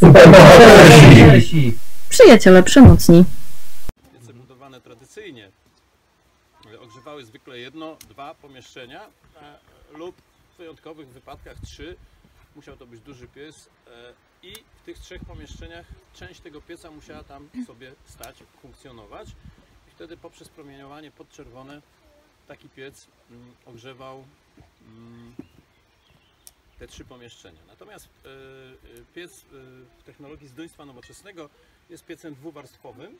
Superbohatersi! Przyjaciele przemocni. Piece budowane tradycyjnie ogrzewały zwykle jedno, dwa pomieszczenia e, lub w wyjątkowych wypadkach trzy. Musiał to być duży piec e, i w tych trzech pomieszczeniach część tego pieca musiała tam sobie stać, funkcjonować i wtedy poprzez promieniowanie podczerwone taki piec mm, ogrzewał mm, te trzy pomieszczenia. Natomiast e, e, piec e, w technologii zduństwa nowoczesnego jest piecem dwuwarstwowym.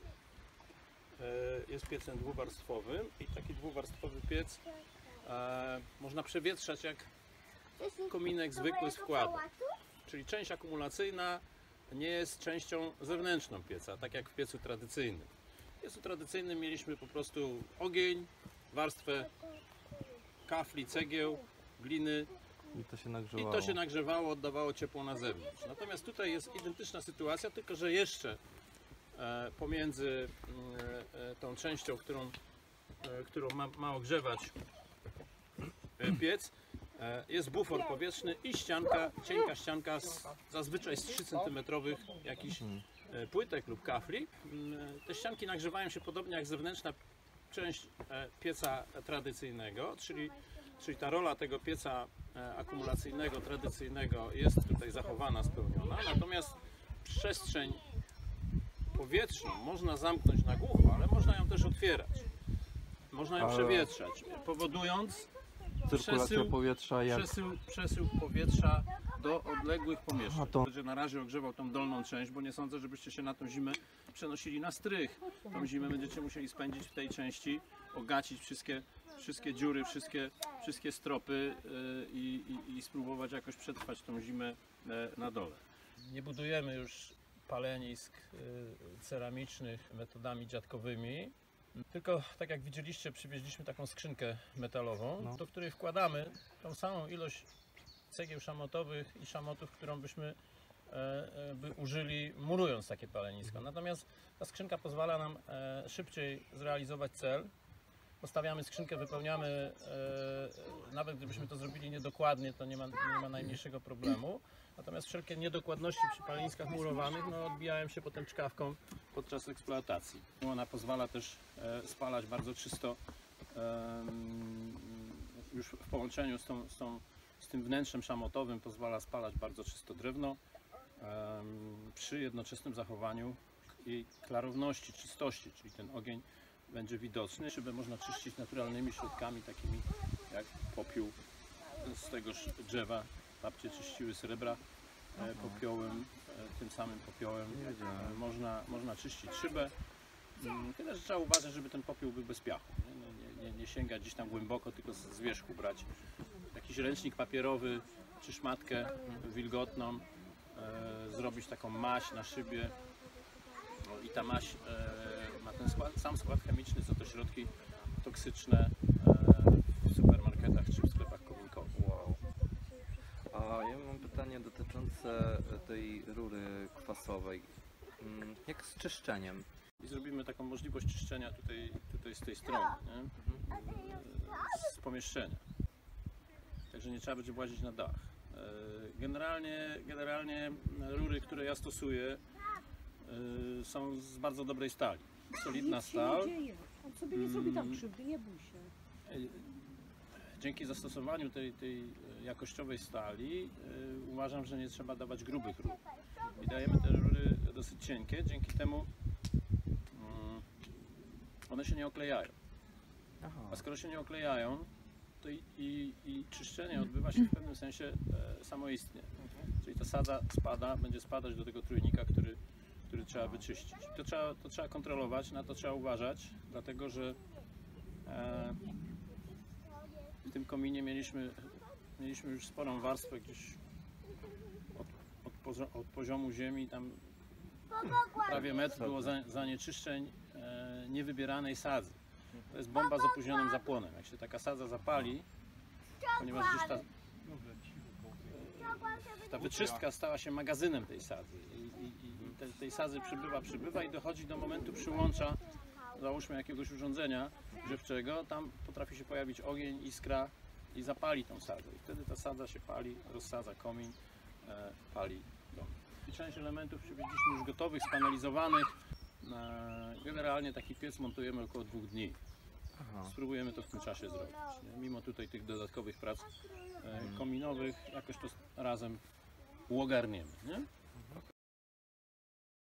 Jest piecem dwuwarstwowym i taki dwuwarstwowy piec można przewietrzać jak kominek zwykły z wkładu. Czyli część akumulacyjna nie jest częścią zewnętrzną pieca, tak jak w piecu tradycyjnym. W piecu tradycyjnym mieliśmy po prostu ogień, warstwę kafli, cegieł, gliny I to się i nagrzewało. to się nagrzewało, oddawało ciepło na zewnątrz. Natomiast tutaj jest identyczna sytuacja, tylko że jeszcze e, pomiędzy mm, e, tą częścią, którą, e, którą ma, ma ogrzewać e, piec, e, jest bufor powietrzny i ścianka, cienka ścianka z, zazwyczaj z 3 cm jakichś e, płytek lub kafli. Mm, Te ścianki nagrzewają się podobnie jak zewnętrzna część e, pieca tradycyjnego, czyli, czyli ta rola tego pieca e, akumulacyjnego, tradycyjnego jest tutaj zachowana, spełniona. Natomiast przestrzeń powietrzną można zamknąć na głucho, ale można ją też otwierać. Można ją przewietrzać, powodując przesył- powietrza jak... przesył, przesył powietrza do odległych pomieszczeń. To- Będzie na razie ogrzewał tą dolną część, bo nie sądzę, żebyście się na tą zimę przenosili na strych. Tą zimę będziecie musieli spędzić w tej części, ogacić wszystkie, wszystkie dziury, wszystkie, wszystkie stropy yy, i, i, i spróbować jakoś przetrwać tą zimę e, na dole. Nie budujemy już palenisk yy, ceramicznych metodami dziadkowymi, tylko tak jak widzieliście, przywieźliśmy taką skrzynkę metalową, No. do której wkładamy tą samą ilość cegieł szamotowych i szamotów, którą byśmy e, e, by użyli murując takie palenisko. Natomiast ta skrzynka pozwala nam e, szybciej zrealizować cel. Postawiamy skrzynkę, wypełniamy, e, nawet gdybyśmy to zrobili niedokładnie, to nie ma, nie ma najmniejszego problemu. Natomiast wszelkie niedokładności przy paleniskach murowanych no, odbijają się potem czkawką podczas eksploatacji. Ona pozwala też e, spalać bardzo czysto em, już w połączeniu z, tą, z, tą, z tym wnętrzem szamotowym pozwala spalać bardzo czysto drewno przy jednoczesnym zachowaniu jej klarowności, czystości, czyli ten ogień będzie widoczny. Szybę można czyścić naturalnymi środkami takimi jak popiół z tegoż drzewa. Babcie czyściły srebra e, popiołem, e, tym samym popiołem można, można czyścić szybę. Mm, Tyle, że trzeba uważać, żeby ten popiół był bez piachu. Nie, nie, nie, sięgać gdzieś tam głęboko, tylko z z wierzchu brać jakiś ręcznik papierowy czy szmatkę wilgotną, e, zrobić taką maść na szybie. No i ta maść e, skład, sam skład chemiczny, co to środki toksyczne e, w supermarketach czy w sklepach kominkowych. Wow. A ja mam pytanie dotyczące tej rury kwasowej. Mm, Jak z czyszczeniem? I zrobimy taką możliwość czyszczenia tutaj, tutaj z tej strony, nie? E, z pomieszczenia. Także nie trzeba będzie włazić na dach. E, Generalnie, generalnie rury, które ja stosuję, e, są z bardzo dobrej stali. Solidna Nic się stal. nie dzieje. On sobie nie zrobi tam Mm. krzywdy, nie bój się. Dzięki zastosowaniu tej, tej e, jakościowej stali e, uważam, że nie trzeba dawać grubych rur. I dajemy te rury dosyć cienkie, dzięki temu mm, one się nie oklejają. Aha. A skoro się nie oklejają, to i, i, i czyszczenie odbywa się w pewnym sensie e, samoistnie. Czyli ta sadza spada, będzie spadać do tego trójnika, który, który trzeba wyczyścić. To trzeba, to trzeba kontrolować, na to trzeba uważać, dlatego że e, w tym kominie mieliśmy, mieliśmy już sporą warstwę gdzieś od, od, pozo- od poziomu ziemi, tam prawie metr było za, zanieczyszczeń e, niewybieranej sadzy. To jest bomba z opóźnionym zapłonem. Jak się taka sadza zapali, ponieważ gdzieś ta, ta wyczystka stała się magazynem tej sadzy i, i, i te, tej sadzy przybywa, przybywa i dochodzi do momentu przyłącza, załóżmy jakiegoś urządzenia grzewczego, tam potrafi się pojawić ogień, iskra i zapali tą sadzę. I wtedy ta sadza się pali, rozsadza komin, e, pali dom. i część elementów przywieźliśmy już gotowych, spanelizowanych. E, Generalnie taki piec montujemy około dwóch dni. Aha. Spróbujemy to w tym czasie zrobić. Nie? Mimo tutaj tych dodatkowych prac e, kominowych, jakoś to razem uogarniemy. Nie?